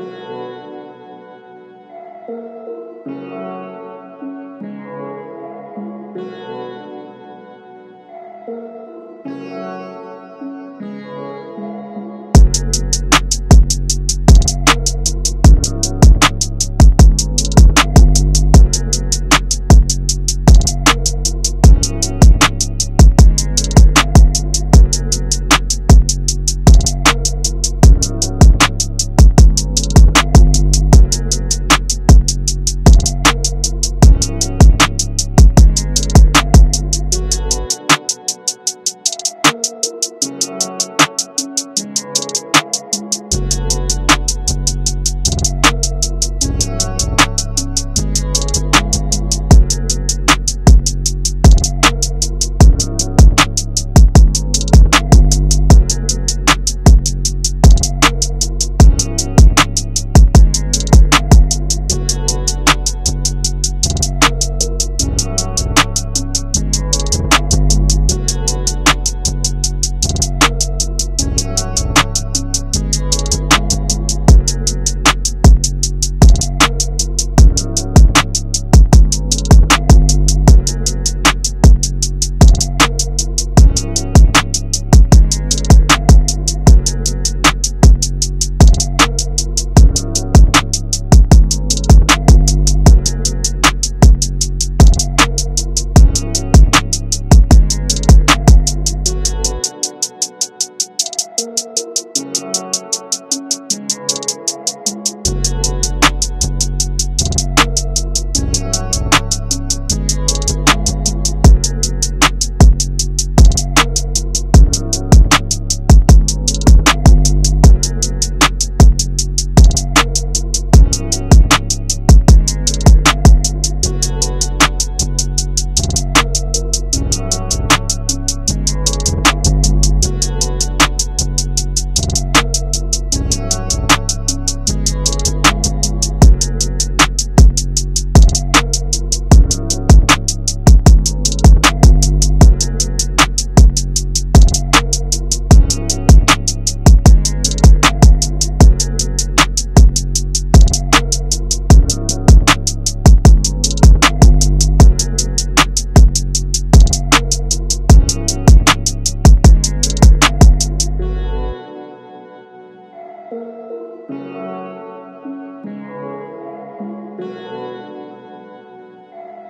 Thank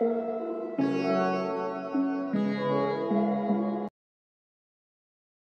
Música